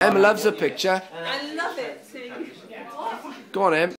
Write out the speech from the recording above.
Emma loves a picture. I love it too. Go on, Em.